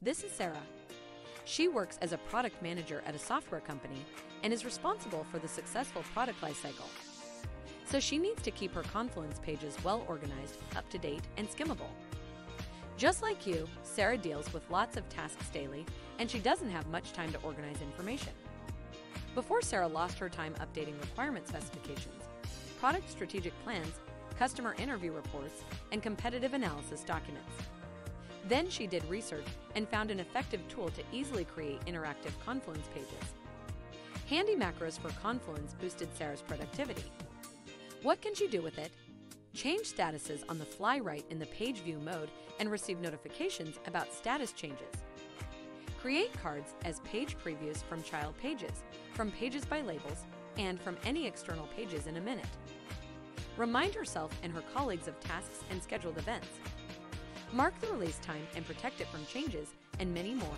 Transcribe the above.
This is Sarah. She works as a product manager at a software company and is responsible for the successful product lifecycle. So she needs to keep her Confluence pages well organized, up to date, and skimmable. Just like you, Sarah deals with lots of tasks daily, and she doesn't have much time to organize information. Before Sarah lost her time updating requirement specifications, product strategic plans, customer interview reports, and competitive analysis documents. Then she did research and found an effective tool to easily create interactive Confluence pages. Handy macros for Confluence boosted Sarah's productivity. What can she do with it? Change statuses on the fly right in the page view mode and receive notifications about status changes. Create cards as page previews from child pages, from pages by labels, and from any external pages in a minute. Remind herself and her colleagues of tasks and scheduled events. Mark the release time and protect it from changes, and many more.